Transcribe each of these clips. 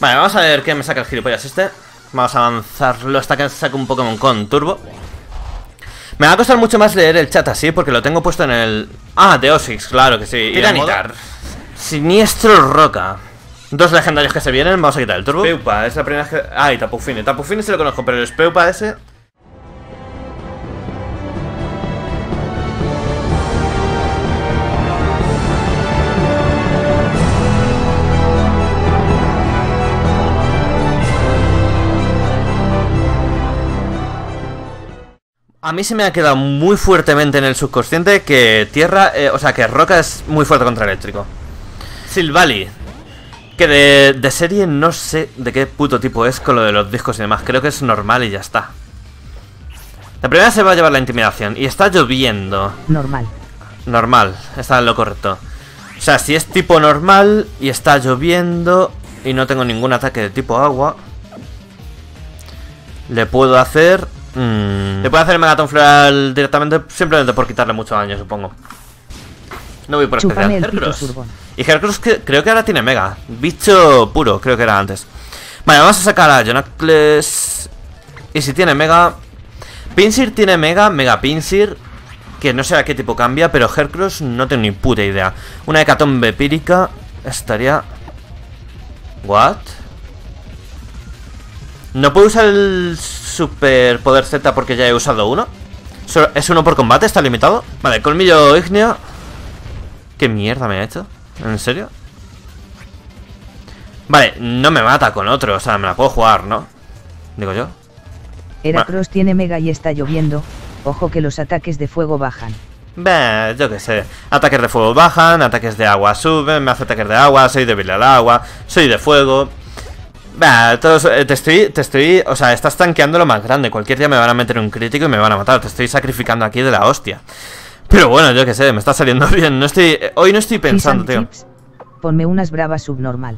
Vale, vamos a ver qué me saca el gilipollas este. Vamos a avanzarlo hasta que saque un Pokémon con Turbo. Me va a costar mucho más leer el chat así porque lo tengo puesto en el... Ah, de Osix, claro que sí. Tiranitar. Siniestro Roca. Dos legendarios que se vienen, vamos a quitar el turbo. Speupa, es la primera que... Ah, y Tapufine. Tapufine se lo conozco, pero el Speupa ese... A mí se me ha quedado muy fuertemente en el subconsciente que tierra, eh, o sea, que roca es muy fuerte contra eléctrico. Silvally, que de, de, serie no sé de qué puto tipo es con lo de los discos y demás. Creo que es normal y ya está. La primera se va a llevar la intimidación. Y está lloviendo. Normal. Normal, está en lo correcto. O sea, si es tipo normal y está lloviendo y no tengo ningún ataque de tipo agua, le puedo hacer Mm. Le puedo hacer el Megaton Floral directamente simplemente por quitarle mucho daño, supongo. No voy por especial. Hercross. Y Hercross que, creo que ahora tiene Mega. Bicho puro, creo que era antes. Vale, vamos a sacar a Jonacles. Y si tiene Mega... Pinsir tiene Mega, Mega Pinsir. Que no sé a qué tipo cambia, pero Hercross no tengo ni puta idea. Una hecatombe pírica estaría... ¿What? ¿No puedo usar el super poder Z porque ya he usado uno? ¿Es uno por combate? ¿Está limitado? Vale, colmillo ígneo ¿Qué mierda me ha hecho? ¿En serio? Vale, no me mata con otro O sea, me la puedo jugar, ¿no? Digo yo Heracross tiene mega y está lloviendo Ojo que los ataques de fuego bajan Bah, yo qué sé. Ataques de fuego bajan, ataques de agua suben, me hace ataques de agua, soy débil al agua, soy de fuego. Bah, todos, eh, te estoy, te estoy, o sea, estás tanqueando lo más grande. Cualquier día me van a meter un crítico y me van a matar. Te estoy sacrificando aquí de la hostia. Pero bueno, yo qué sé, me está saliendo bien. No estoy, eh, hoy no estoy pensando, tío. ponme unas bravas subnormal.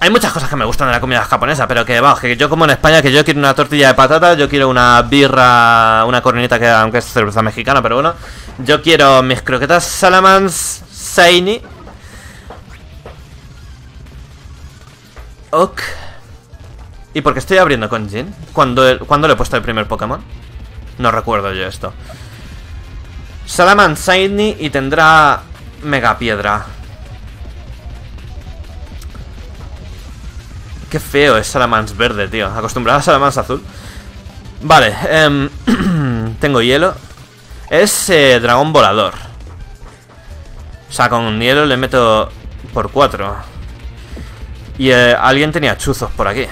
Hay muchas cosas que me gustan de la comida japonesa, pero que vamos, que yo como en España, que yo quiero una tortilla de patata, yo quiero una birra, una corneta que aunque es cerveza mexicana, pero bueno, yo quiero mis croquetas salamans Saini Ok. ¿Y por qué estoy abriendo con Jin? ¿Cuándo, le he puesto el primer Pokémon? No recuerdo yo esto. Salaman Shiny y tendrá Mega Piedra. Qué feo es Salamans verde, tío. Acostumbrado a Salamans azul. Vale, em, tengo hielo. Es eh, dragón volador. O sea, con hielo le meto por 4. Y eh, alguien tenía chuzos por aquí.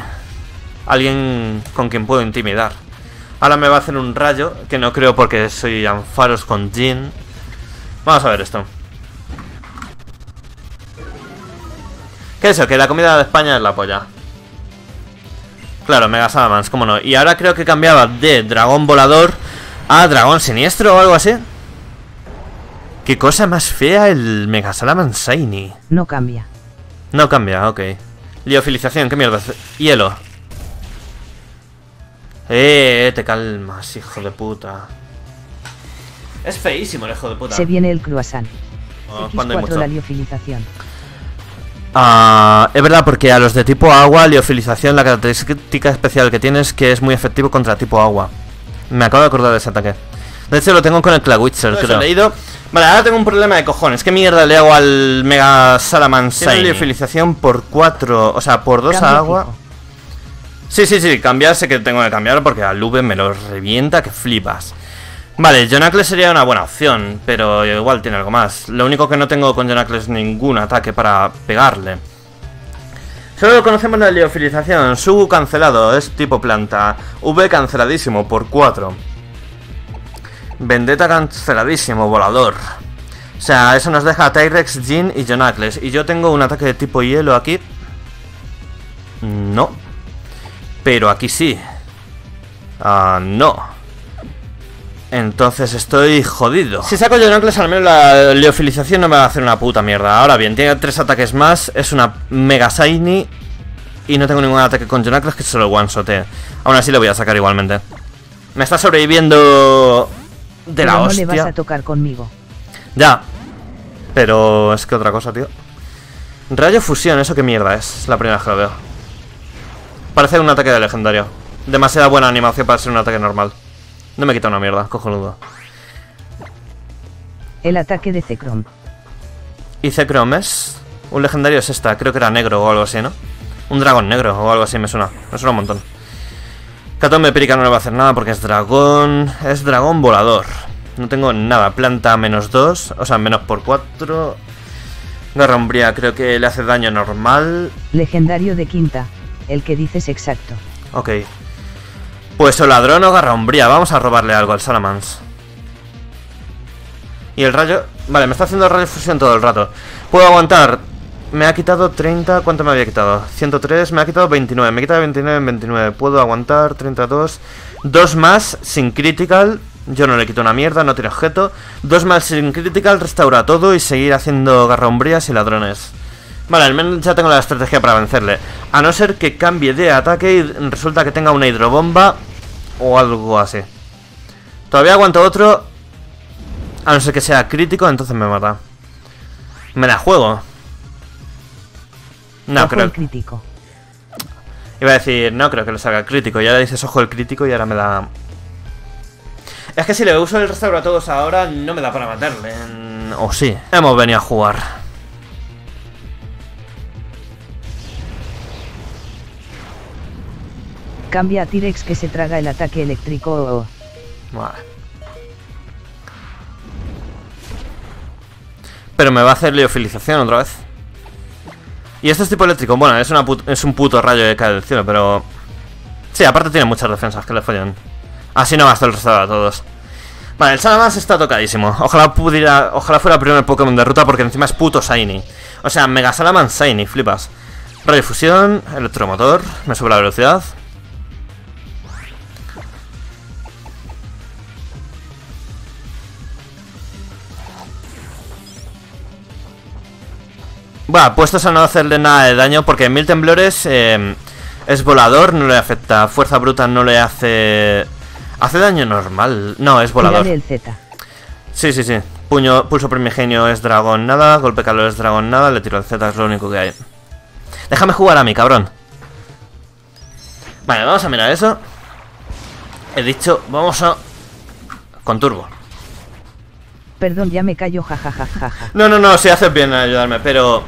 Alguien con quien puedo intimidar. Ahora me va a hacer un rayo, que no creo porque soy Anfaros con Jin. Vamos a ver esto. ¿Qué es eso? Que la comida de España es la polla. Claro, Mega Salamans, cómo no. Y ahora creo que cambiaba de dragón volador a dragón siniestro o algo así. Qué cosa más fea el Mega Salamans Shiny. No cambia. No cambia, ok. Liofilización, ¿qué mierda? Hielo. Eh, te calmas, hijo de puta. Es feísimo el hijo de puta. Se viene el croissant. Oh, X4 la liofilización. Ah, es verdad, porque a los de tipo agua, liofilización, la característica especial que tiene es que es muy efectivo contra tipo agua. Me acabo de acordar de ese ataque. De hecho, lo tengo con el Clawitzer, creo. He leído Vale, ahora tengo un problema de cojones. ¿Qué mierda le hago al Mega Salamence? Tiene liofilización por 4, o sea, por 2 a agua. Sí, sí, sí, cambiarse que tengo que cambiar porque al V me lo revienta que flipas. Vale, Jonacles sería una buena opción, pero igual tiene algo más. Lo único que no tengo con Jonacles es ningún ataque para pegarle. Solo conocemos la liofilización. Su cancelado, es tipo planta. V canceladísimo por 4. Vendetta canceladísimo, volador. O sea, eso nos deja a Tyrex, Jin y Jonacles. Y yo tengo un ataque de tipo hielo aquí. No. Pero aquí sí. Ah, no. Entonces estoy jodido. Si saco Jonacles, al menos la leofilización no me va a hacer una puta mierda. Ahora bien, tiene tres ataques más. Es una Mega Shiny. Y no tengo ningún ataque con Jonacles que solo one shotee. Aún así lo voy a sacar igualmente. Me está sobreviviendo de la hostia. no le vas a tocar conmigo. Ya. Pero es que otra cosa, tío. Rayo fusión, ¿eso qué mierda es? La primera vez que lo veo. Parece un ataque de legendario. Demasiada buena animación para ser un ataque normal. No me quita una mierda, cojonudo. El ataque de Zekrom. ¿Y Zekrom es? Un legendario es esta, creo que era negro o algo así, ¿no? Un dragón negro o algo así, me suena. Me suena un montón. Catombe Perica no le va a hacer nada porque es dragón. Es dragón volador. No tengo nada. Planta menos 2. O sea, menos por 4. Garra umbría creo que le hace daño normal. Legendario de quinta. El que dices exacto. Ok. Pues o ladrón o garra umbría. Vamos a robarle algo al Salamans. Y el rayo... Vale, me está haciendo rayo fusión todo el rato. Puedo aguantar me ha quitado 30, ¿cuánto me había quitado? 103, me ha quitado 29, me quita 29 en 29, puedo aguantar 32, dos más sin critical, yo no le quito una mierda, no tiene objeto, dos más sin critical, restaura todo y seguir haciendo garrombrías y ladrones. Vale, al menos ya tengo la estrategia para vencerle, a no ser que cambie de ataque y resulta que tenga una hidrobomba o algo así. Todavía aguanto otro, a no ser que sea crítico, entonces me mata. Me la juego. No creo. El crítico. Iba a decir, no creo que lo salga crítico. Y ahora dices ojo el crítico y ahora me da. Es que si le uso el restauro a todos ahora, no me da para matarle. O sí. Hemos venido a jugar. Cambia a T-Rex que se traga el ataque eléctrico. Vale. Pero me va a hacer liofilización otra vez. Y este es tipo eléctrico. Bueno, es, una es un puto rayo que cae del cielo, pero... Sí, aparte tiene muchas defensas que le fallan. Así no basta el resto a todos. Vale, el Salamence está tocadísimo. Ojalá pudiera... Ojalá fuera el primer Pokémon de ruta porque encima es puto Shiny. O sea, Mega Salamence Shiny, flipas. Radiofusión, electromotor, me sube la velocidad. Bueno, puestos a no hacerle nada de daño porque mil temblores eh, es volador, no le afecta. Fuerza bruta no le hace... Hace daño normal. No, es volador. El Z. Sí, sí, sí. Puño, pulso primigenio es dragón nada, golpe calor es dragón nada, le tiro el Z, es lo único que hay. Déjame jugar a mí, cabrón. Vale, vamos a mirar eso. He dicho, vamos a... Con turbo. Perdón, ya me callo, jajajaja. No, no, no, si haces bien en ayudarme, pero...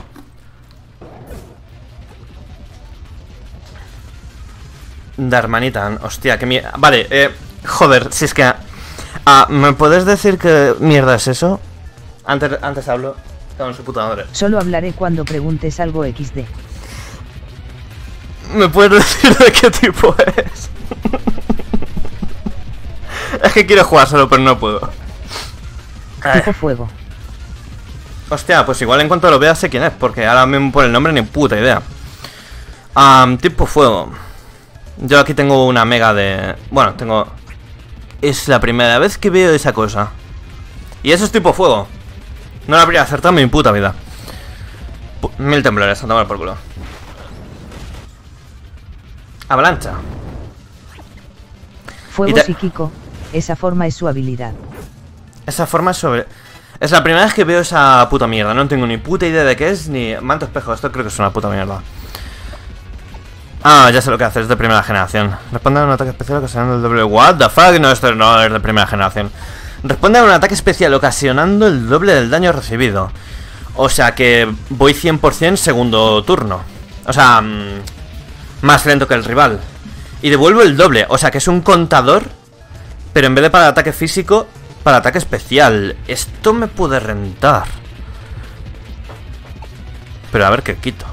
Darmanitan, hostia, que mierda. Vale, eh, joder, si es que... Ah, ¿Me puedes decir qué mierda es eso? Antes, antes hablo con su puta madre. Solo hablaré cuando preguntes algo XD. ¿Me puedes decir de qué tipo es? es que quiero jugar solo, pero no puedo. Tipo fuego. Hostia, pues igual en cuanto lo vea sé quién es, porque ahora mismo por el nombre ni puta idea. Um, tipo fuego. Yo aquí tengo una mega de... Bueno, tengo... Es la primera vez que veo esa cosa. Y eso es tipo fuego. No lo habría acertado en mi puta vida. mil temblores, a tomar por culo. Avalancha. Fuego psíquico. Esa forma es su habilidad. Esa forma es sobre... Es la primera vez que veo esa puta mierda. No tengo ni puta idea de qué es, ni... Manto espejo, esto creo que es una puta mierda. Ah, ya sé lo que hace, es de primera generación. Responde a un ataque especial ocasionando el doble... What the fuck? No, esto no es de primera generación. Responde a un ataque especial ocasionando el doble del daño recibido. O sea que voy 100% segundo turno. O sea, mm, más lento que el rival. Y devuelvo el doble. O sea que es un contador, pero en vez de para ataque físico, para ataque especial. Esto me puede rentar. Pero a ver qué quito.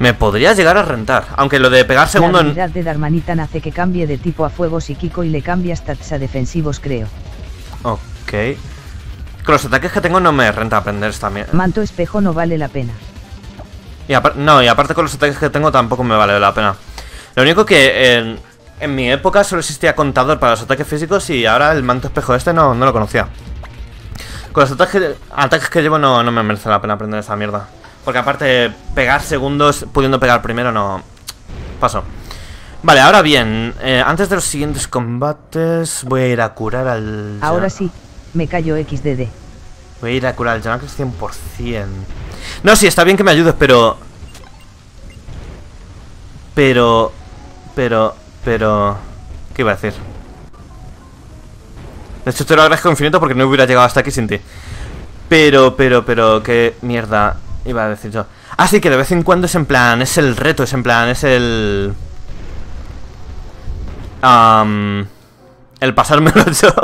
Me podría llegar a rentar, aunque lo de pegar segundo La habilidad de Darmanitan hace que cambie de tipo a fuego psíquico y le cambia stats a defensivos, creo. Ok. Con los ataques que tengo no me renta aprender esta mierda. Manto espejo no vale la pena. Y no, y aparte con los ataques que tengo tampoco me vale la pena. Lo único que en, en mi época solo existía contador para los ataques físicos y ahora el manto espejo este no, no lo conocía. Con los ataques, ataques que llevo no, no me merece la pena aprender esa mierda. Porque aparte, pegar segundos pudiendo pegar primero no... Paso. Vale, ahora bien, eh, antes de los siguientes combates voy a ir a curar al... Ahora sí, me callo XDD. Voy a ir a curar al Jonacles 100%. No, sí, está bien que me ayudes, pero... Pero... Pero... Pero... ¿Qué iba a decir? De hecho, te lo agradezco infinito porque no hubiera llegado hasta aquí sin ti. Pero, pero, pero... ¿Qué mierda iba a decir yo? Así ah, que de vez en cuando es en plan... Es el reto, es en plan... Es el... el pasármelo yo.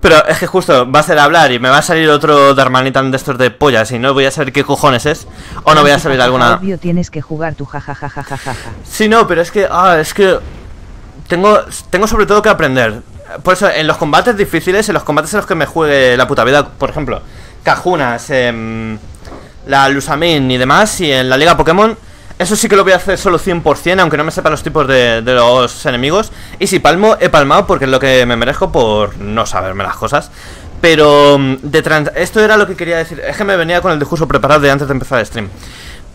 Pero es que justo va a ser hablar y me va a salir otro Darmanitan de estos de pollas y no voy a saber qué cojones es. O no voy a saber alguna. Obvio tienes que jugar tu jajajajajaja. Sí, no, pero es que. Ah, es que. Tengo, tengo sobre todo que aprender. Por eso, en los combates difíciles, en los combates en los que me juegue la puta vida, por ejemplo, Cajunas, eh, la Lusamin y demás, y en la Liga Pokémon, eso sí que lo voy a hacer solo 100%, aunque no me sepa los tipos de, los enemigos. Y si palmo, he palmado porque es lo que me merezco por no saberme las cosas. Pero mm, de esto era lo que quería decir. Es que me venía con el discurso preparado de antes de empezar el stream.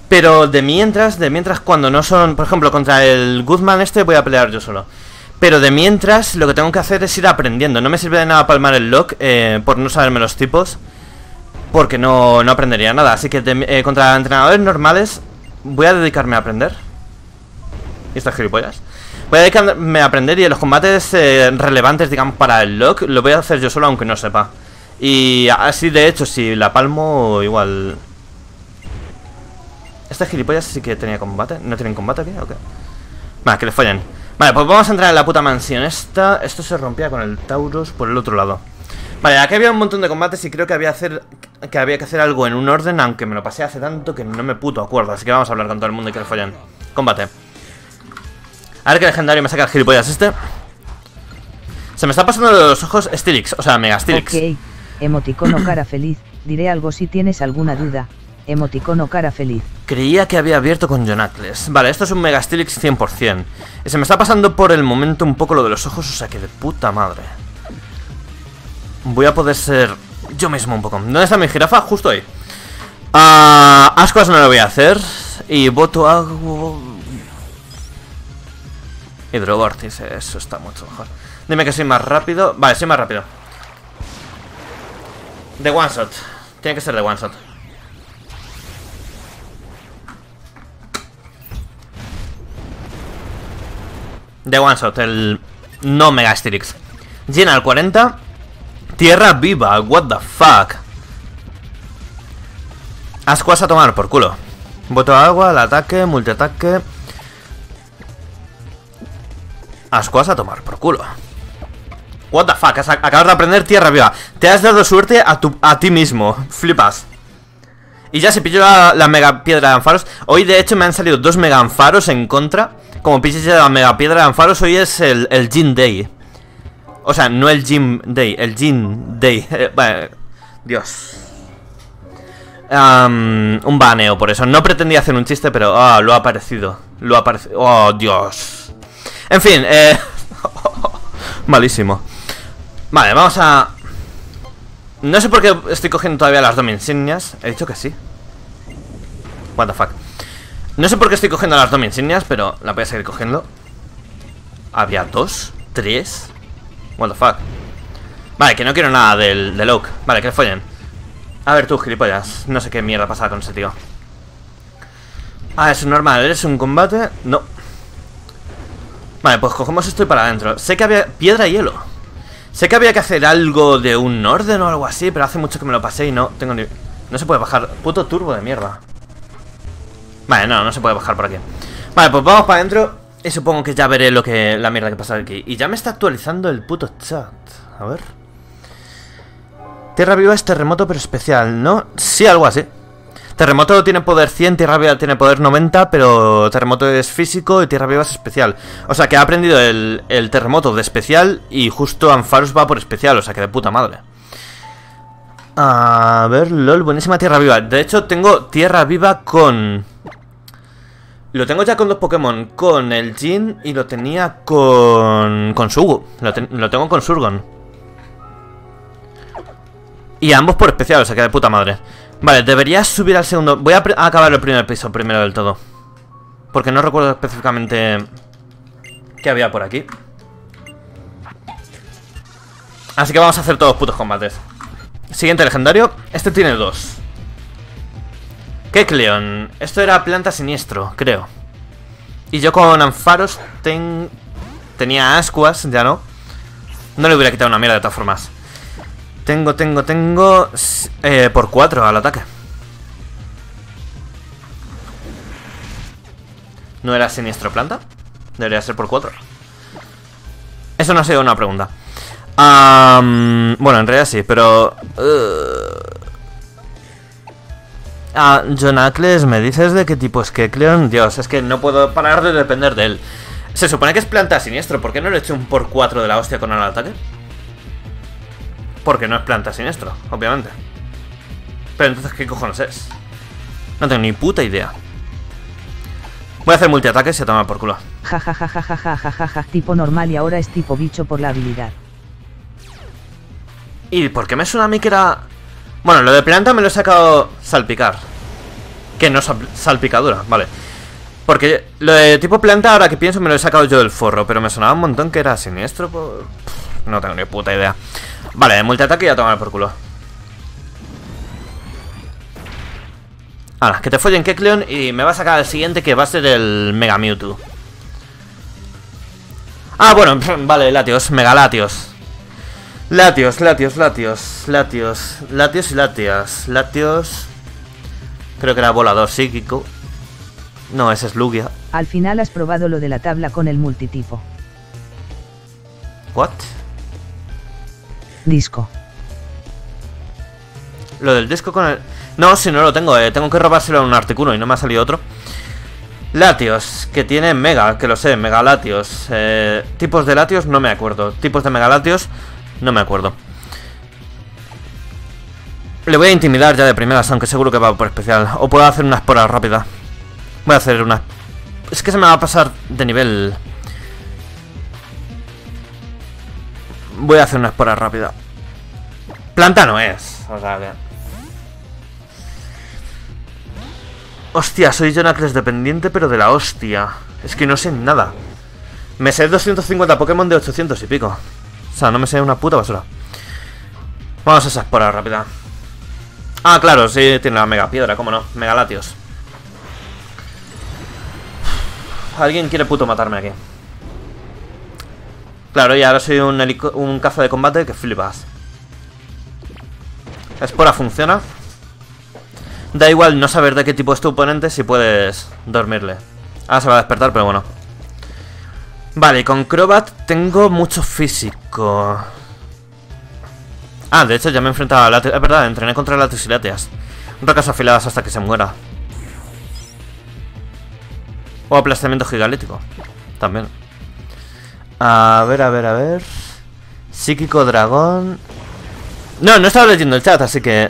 Pero de mientras, de mientras cuando no son, por ejemplo, contra el Guzmán este voy a pelear yo solo. Pero de mientras lo que tengo que hacer es ir aprendiendo. No me sirve de nada palmar el lock eh, por no saberme los tipos. Porque no, no aprendería nada. Así que eh, contra entrenadores normales Voy a dedicarme a aprender. ¿Y estas gilipollas? Voy a dedicarme a aprender y los combates eh, relevantes, digamos, para el lock, lo voy a hacer yo solo aunque no sepa. Y así, de hecho, si la palmo, igual... ¿Estas gilipollas sí que tenía combate? ¿No tienen combate aquí? Ok. Vale, que le fallen. Vale, pues vamos a entrar en la puta mansión esta. Esto se rompía con el Taurus por el otro lado. Vale, aquí había un montón de combates y creo que había, hacer, que había que hacer algo en un orden, aunque me lo pasé hace tanto que no me puto acuerdo. Así que vamos a hablar con todo el mundo y que le follen. Combate. A ver qué legendario me saca el gilipollas este. Se me está pasando de los ojos Stilix, o sea, Mega Stilix. Ok, emoticono cara feliz. Diré algo si tienes alguna duda. Emoticono cara feliz. Creía que había abierto con Jonacles. Vale, esto es un Mega Stilix 100%. Y se me está pasando por el momento un poco lo de los ojos, o sea que de puta madre. Voy a poder ser yo mismo un poco. ¿Dónde está mi jirafa? Justo ahí. Uh, ascuas no lo voy a hacer. Y voto algo... Hidrogortis, eso está mucho mejor. Dime que soy más rápido. Vale, soy más rápido. De one shot. Tiene que ser de one shot. De one shot, el no Mega Asterix. Llena al 40. Tierra viva, what the fuck. Ascuas a tomar por culo. Voto agua, al ataque, multiataque. Ascuas a tomar por culo. What the fuck, acabas de aprender tierra viva. Te has dado suerte a, tu, a ti mismo. Flipas. Y ya se pilló la, mega piedra de anfaros. Hoy de hecho me han salido dos mega anfaros en contra. Como pilles ya la mega piedra de anfaros, hoy es el, el Jin Day. O sea, no el Jim Day, el Jim Day. Eh, Dios. un baneo por eso. No pretendía hacer un chiste, pero ah, lo ha aparecido. Lo ha aparecido. Oh, Dios. En fin, eh. Malísimo. Vale, vamos a. No sé por qué estoy cogiendo todavía las insignias. He dicho que sí. What the fuck. No sé por qué estoy cogiendo las insignias, pero la voy a seguir cogiendo. Había dos, tres. What the fuck Vale, que no quiero nada del, del Oak Vale, que le follen. A ver tú, gilipollas. No sé qué mierda pasa con ese tío. Ah, es normal. ¿Eres un combate? No. Vale, pues cogemos esto y para adentro. Sé que había... Piedra y hielo. Sé que había que hacer algo de un orden o algo así Pero hace mucho que me lo pasé y no tengo ni... No se puede bajar. Puto turbo de mierda. Vale, no, no se puede bajar por aquí. Vale, pues vamos para adentro y supongo que ya veré lo que la mierda que pasa aquí. Y ya me está actualizando el puto chat. A ver. Tierra Viva es terremoto pero especial, ¿no? Sí, algo así. Terremoto tiene poder 100, Tierra Viva tiene poder 90, pero Terremoto es físico y Tierra Viva es especial. O sea que ha aprendido el, el Terremoto de especial y justo Anfarus va por especial, o sea que de puta madre. A ver, lol, buenísima Tierra Viva. De hecho, tengo Tierra Viva con... Lo tengo ya con dos Pokémon, con el Jin y lo tenía con... con Sugu. Lo, tengo con Surgon. Y ambos por especial, o sea que de puta madre. Vale, debería subir al segundo... Voy a, acabar el primer piso primero del todo. Porque no recuerdo específicamente qué había por aquí. Así que vamos a hacer todos putos combates. Siguiente legendario. Este tiene dos. Kecleon. Esto era planta siniestro, creo. Y yo con Anfaros ten... tenía ascuas, ya no. No le hubiera quitado una mierda de todas formas. Tengo, tengo, tengo... Eh, por cuatro al ataque. ¿No era siniestro planta? Debería ser por cuatro. Eso no ha sido una pregunta. bueno, en realidad sí, pero... Uh, Ah, Jonacles, ¿me dices de qué tipo es Kecleon? Dios, es que no puedo parar de depender de él. Se supone que es planta siniestro, ¿por qué no le hecho un por 4 de la hostia con el ataque? Porque no es planta siniestro, obviamente. Pero entonces, ¿qué cojones es? No tengo ni puta idea. Voy a hacer multiataque y se toma por culo. Ja ja ja ja ja ja ja ja ja tipo normal y ahora es tipo bicho por la habilidad. ¿Y por qué me suena a mí que era bueno, lo de planta me lo he sacado salpicar. Que no salpicadura, vale. Porque lo de tipo planta, ahora que pienso, me lo he sacado yo del forro. Pero me sonaba un montón que era siniestro. No tengo ni puta idea. Vale, multiataque y a tomar por culo. Ahora, que te follen Kekleon y me va a sacar el siguiente que va a ser el Mega Mewtwo. Ah, bueno, vale, Latios, Megalatios. Latios, latios, latios, latios, latios y latias. Latios. Creo que era volador psíquico. No, ese es Lugia. Al final has probado lo de la tabla con el multitipo. ¿What? Disco. Lo del disco con el... No, si no lo tengo, eh. tengo que robárselo a un artículo y no me ha salido otro. Latios, que tiene Mega, que lo sé, Megalatios. Eh, tipos de Latios no me acuerdo. Tipos de Megalatios no me acuerdo. Le voy a intimidar ya de primeras, aunque seguro que va por especial. O puedo hacer una espora rápida. Voy a hacer una... Es que se me va a pasar de nivel. Voy a hacer una espora rápida. Planta no es. O sea que... Hostia, soy Jonacles dependiente, pero de la hostia. Es que no sé nada. Me sé 250 Pokémon de 800 y pico. O sea, no me sé una puta basura. Vamos a esa espora rápida. Ah, claro, sí, tiene la mega piedra, cómo no. Megalatios. Alguien quiere puto matarme aquí. Claro, y ahora soy un, un caza de combate que flipas. Espora funciona. Da igual no saber de qué tipo es tu oponente si puedes dormirle. Ahora se va a despertar, pero bueno. Vale, con Crobat tengo mucho físico. Ah, de hecho ya me he enfrentado a la... Es verdad, entrené contra las y Latias. Rocas afiladas hasta que se muera. O aplastamiento gigalético. También. A ver, a ver, a ver. Psíquico dragón. No, no estaba leyendo el chat, así que...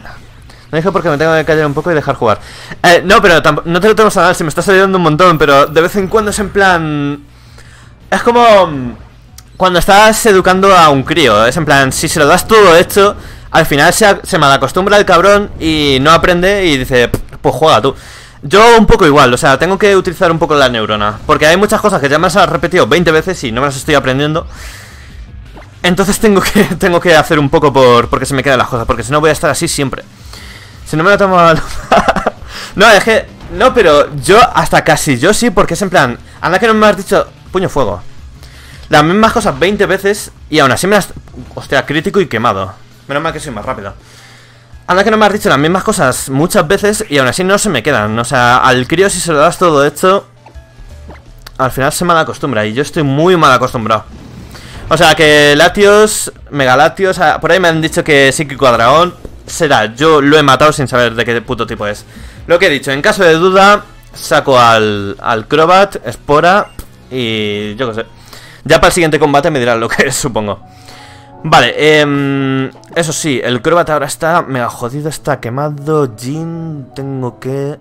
No dije porque me tengo que callar un poco y dejar jugar. Eh, no, pero no te lo tengo a dar, si me estás ayudando un montón, pero de vez en cuando es en plan... Es como mm, cuando estás educando a un crío. Es en plan, si se lo das todo hecho, al final se, se acostumbra el cabrón y no aprende y dice, pues juega tú. Yo un poco igual, o sea, tengo que utilizar un poco la neurona. Porque hay muchas cosas que ya me has repetido 20 veces y no me las estoy aprendiendo. Entonces tengo que, tengo que hacer un poco por porque se me quedan las cosas. Porque si no voy a estar así siempre. Si no me lo tomo... no, es que... No, pero yo hasta casi yo sí, porque es en plan... Anda que no me has dicho Puño fuego. Las mismas cosas 20 veces y aún así me las... Hostia, crítico y quemado. Menos mal que soy más rápido. Anda que no me has dicho las mismas cosas muchas veces y aún así no se me quedan. O sea, al crío si se lo das todo esto, al final se mal acostumbra y yo estoy muy mal acostumbrado. O sea, que Latios, Megalatios, por ahí me han dicho que Psíquico a Dragón será. Yo lo he matado sin saber de qué puto tipo es. Lo que he dicho, en caso de duda, saco al, al Crobat, Espora y yo qué sé. Ya para el siguiente combate me dirán lo que es, supongo. Vale, eh, eso sí, el Crobat ahora está mega jodido, está quemado. Jin, tengo que